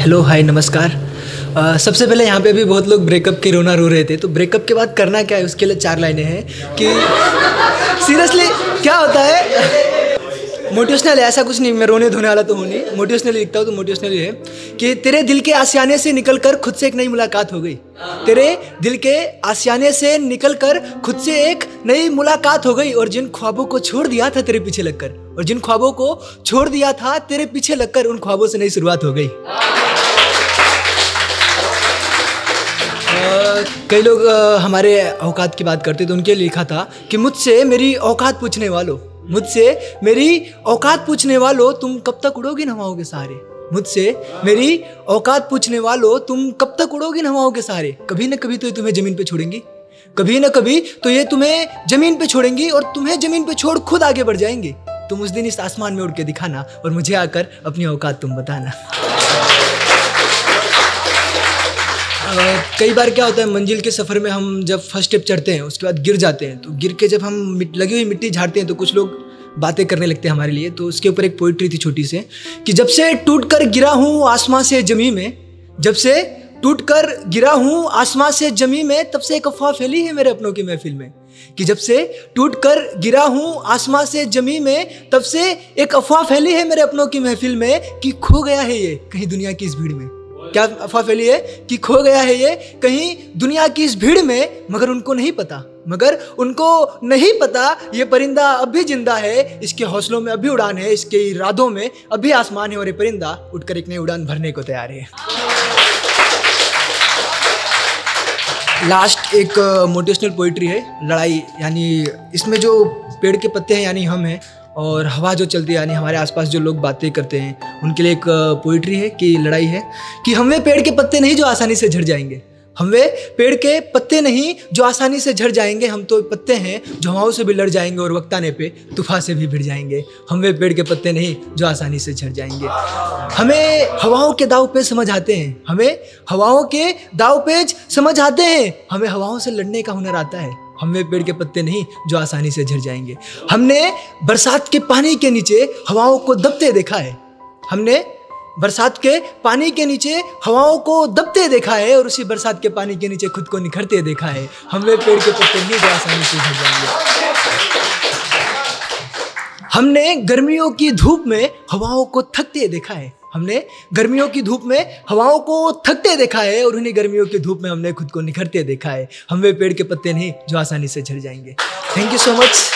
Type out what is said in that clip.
Hello hi नमस्कार। सबसे पहले यहाँ पे भी बहुत लोग ब्रेकअप के रोना रो रहे थे तो ब्रेकअप के बाद करना क्या है? उसके लिए चार लाइनें हैं कि सीरियसली क्या होता है? मोटिवेशनल ऐसा कुछ नहीं, मैं रोने धोने वाला तो हूँ नहीं। मोटिवेशनल लिखता हूँ तो मोटिवेशनल है कि तेरे दिल के आसियाने से निकल कर खुद से एक नई मुलाकात हो गई। तेरे दिल के आसियाने से निकल कर खुद से एक नई मुलाकात हो गई और जिन ख्वाबों को छोड़ दिया था तेरे पीछे लगकर, और जिन ख्वाबों को छोड़ दिया था तेरे पीछे लगकर उन ख्वाबों से नई शुरुआत हो गई। कई लोग हमारे औकात की बात करते तो उनके लिखा था कि मुझसे मेरी औकात पूछने वालों, मुझसे मेरी औकात पूछने वालों, तुम कब तक उड़ोगी हवाओं के सहारे मुझसे मेरी औकात पूछने वालों, तुम कब तक उड़ोगी हवाओं के सहारे कभी ना कभी तो ये तुम्हें ज़मीन पे छोड़ेंगी। कभी ना कभी तो ये तुम्हें ज़मीन पे छोड़ेंगी और तुम्हें ज़मीन पे छोड़ खुद आगे बढ़ जाएँगे। तुम उस दिन इस आसमान में उड़ के दिखाना और मुझे आकर अपनी औकात तुम बताना। कई बार क्या होता है, मंजिल के सफ़र में हम जब फ़र्स्ट स्टेप चढ़ते हैं, उसके बाद गिर जाते हैं तो गिर के जब हम लगी हुई मिट्टी झाड़ते हैं तो कुछ लोग बातें करने लगते हैं हमारे लिए। तो उसके ऊपर एक पोइट्री थी छोटी से, कि जब से टूट कर गिरा हूँ आसमां से जमी में, जब से टूट कर गिरा हूँ आसमां से जमी में, तब से एक अफवाह फैली है मेरे अपनों की महफिल में, कि जब से टूट कर गिरा हूँ आसमां से जमी में, तब से एक अफवाह फैली है मेरे अपनों की महफिल में, कि खो गया है ये कहीं दुनिया की इस भीड़ में। क्या अफवाह फैली है कि खो गया है ये? कहीं दुनिया की इस भीड़ में मगर उनको नहीं पता। मगर उनको नहीं पता ये परिंदा अभी ज़िंदा है, इसके हौसलों में अभी उड़ान है, इसके इरादों में अभी आसमान है और ये परिंदा उठकर एक नई उड़ान भरने को तैयार है। लास्ट एक मोटिवेशनल पोइट्री है, लड़ाई, यानी इसमें जो पेड़ के पत्ते हैं, यानी हम हैं और हवा जो चलती है, यानी हमारे आसपास जो लोग बातें करते हैं, उनके लिए एक पोइट्री है कि लड़ाई है कि हम वे पेड़ के पत्ते नहीं जो आसानी से झड़ जाएँगे। हम वे पेड़ के पत्ते नहीं जो आसानी से झड़ जाएँगे, हम तो पत्ते हैं जो हवाओं से भी लड़ जाएँगे और वक्त आने पे तूफ़ान से भी भिड़ जाएँगे। हम वे पेड़ के पत्ते नहीं जो आसानी से झड़ जाएँगे। हमें हवाओं के दाव पे समझ आते हैं। हमें हवाओं के दाव पेज समझ आते हैं। हमें हवाओं से लड़ने का हुनर आता है। हम वे पेड़ के पत्ते नहीं, जो आसानी से झड़ जाएँगे। हमने बरसात के पानी के नीचे हवाओं को दबते देखा है। हमने बरसात के पानी के नीचे हवाओं को दबते देखा है और उसी बरसात के पानी के नीचे खुद को निखरते देखा है। हम वे पेड़ के पत्ते नहीं, जो आसानी से झड़ जाएँगे। हमने गर्मियों की धूप में हवाओं को थकते देखा है। हमने गर्मियों की धूप में हवाओं को थकते देखा है और उन्हीं गर्मियों की धूप में हमने खुद को निखरते देखा है। हम वे पेड़ के पत्ते नहीं, जो आसानी से झड़ जाएँगे। Thank you so much